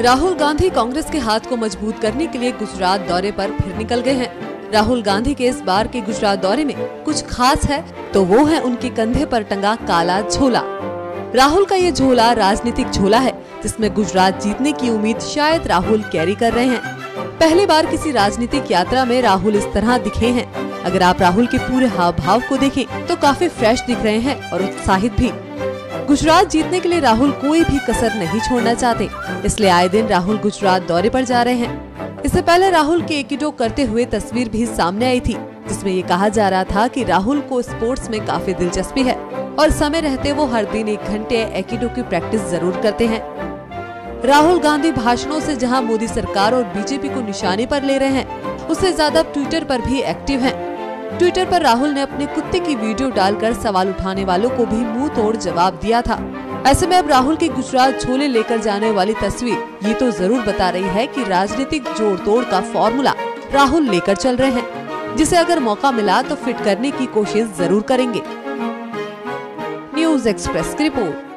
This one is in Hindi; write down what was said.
राहुल गांधी कांग्रेस के हाथ को मज़बूत करने के लिए गुजरात दौरे पर फिर निकल गए हैं। राहुल गांधी के इस बार के गुजरात दौरे में कुछ खास है तो वो है उनके कंधे पर टंगा काला झोला। राहुल का ये झोला राजनीतिक झोला है, जिसमें गुजरात जीतने की उम्मीद शायद राहुल कैरी कर रहे हैं। पहली बार किसी राजनीतिक यात्रा में राहुल इस तरह दिखे हैं। अगर आप राहुल के पूरे हाव भाव को देखें तो काफ़ी फ्रेश दिख रहे हैं और उत्साहित भी। गुजरात जीतने के लिए राहुल कोई भी कसर नहीं छोड़ना चाहते, इसलिए आए दिन राहुल गुजरात दौरे पर जा रहे हैं इससे पहले राहुल के एकिडो करते हुए तस्वीर भी सामने आई थी, जिसमें ये कहा जा रहा था कि राहुल को स्पोर्ट्स में काफ़ी दिलचस्पी है और समय रहते वो हर दिन एक घंटे एकिडो की प्रैक्टिस ज़रूर करते हैं राहुल गांधी भाषणों से जहाँ मोदी सरकार और बीजेपी को निशाने पर ले रहे हैं, उससे ज़्यादा ट्विटर पर भी एक्टिव हैं। ट्विटर पर राहुल ने अपने कुत्ते की वीडियो डालकर सवाल उठाने वालों को भी मुँह तोड़ जवाब दिया था। ऐसे में अब राहुल की गुजरात झोले लेकर जाने वाली तस्वीर, ये तो ज़रूर बता रही है कि राजनीतिक जोड़ तोड़ का फॉर्मूला राहुल लेकर चल रहे हैं, जिसे अगर मौका मिला तो फिट करने की कोशिश ज़रूर करेंगे। न्यूज़ एक्सप्रेस की रिपोर्ट।